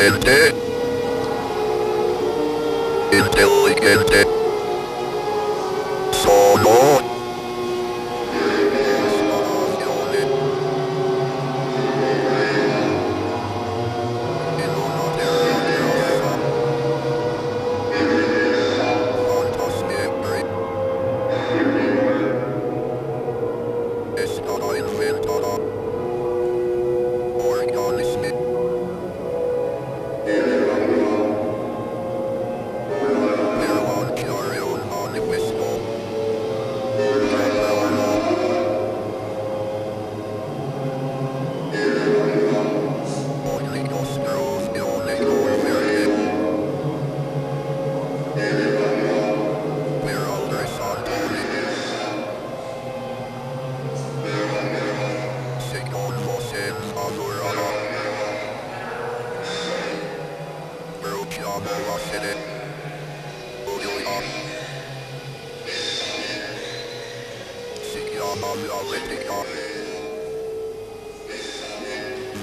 inteligente. Inteligente.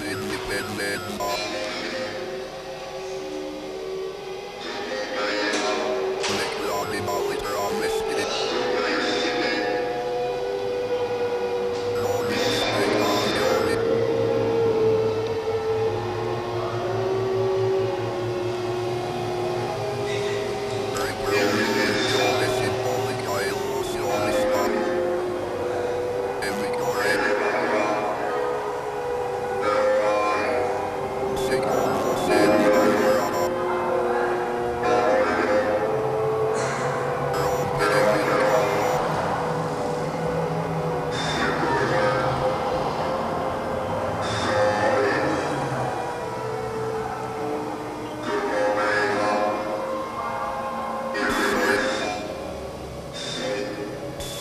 Independent.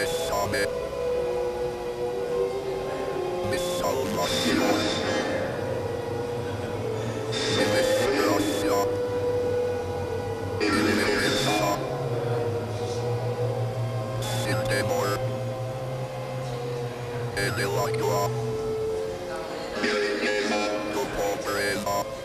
Messame. Missalvación. Ministracia. Indefensa. Sintemor. Enelagua. Tu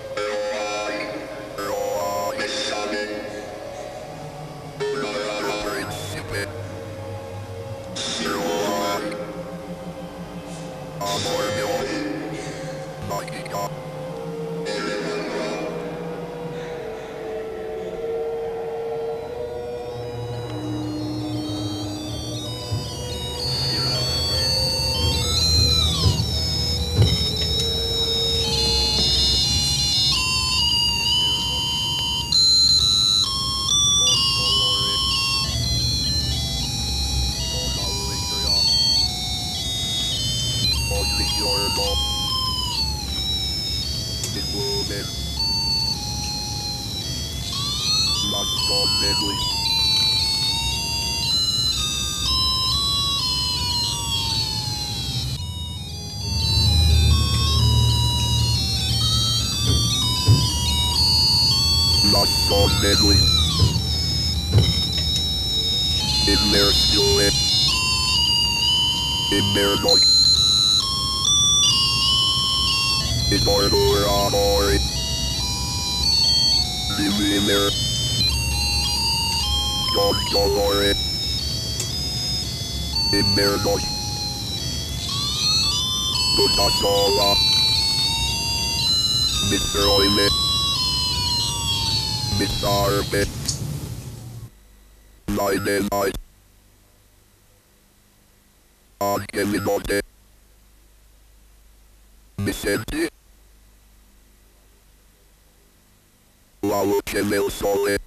Lasciò medley. In there still it. In there like. In there door on or it. Live in there. God God or it. In there like. Good Nasala. Mr. Oilet. Mr. Arbet. Nine and nine. anche mi notte. Mi senti? La luce del sole